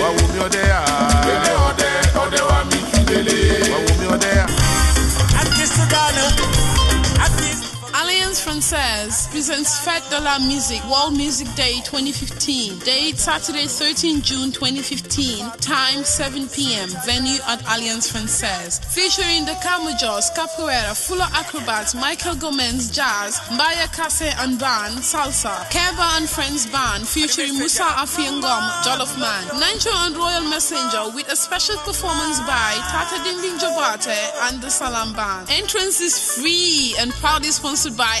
wá wo mi ọdẹ yà. Gbélé ọdẹ, ọdẹ wa mi ṣùlélẹ̀. wá wo mi ọdẹ yà. Alliance Française presents Fête de la Musique World Music Day 2015. Date Saturday 13 June 2015. Time 7 p.m. Venue at Alliance Française. Featuring the Camujos, Capoeira, Fuller Acrobats, Michael Gomez Jazz, Mbaya Kase and Band, Salsa, Keba and Friends Band featuring Musa Afiangom, Jollof Man, Nancho and Royal Messenger with a special performance by Tata Dindin Jobarteh and the Salam Band. Entrance is free and proudly sponsored by